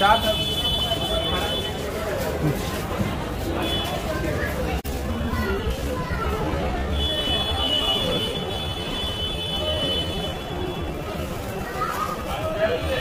सात Yeah.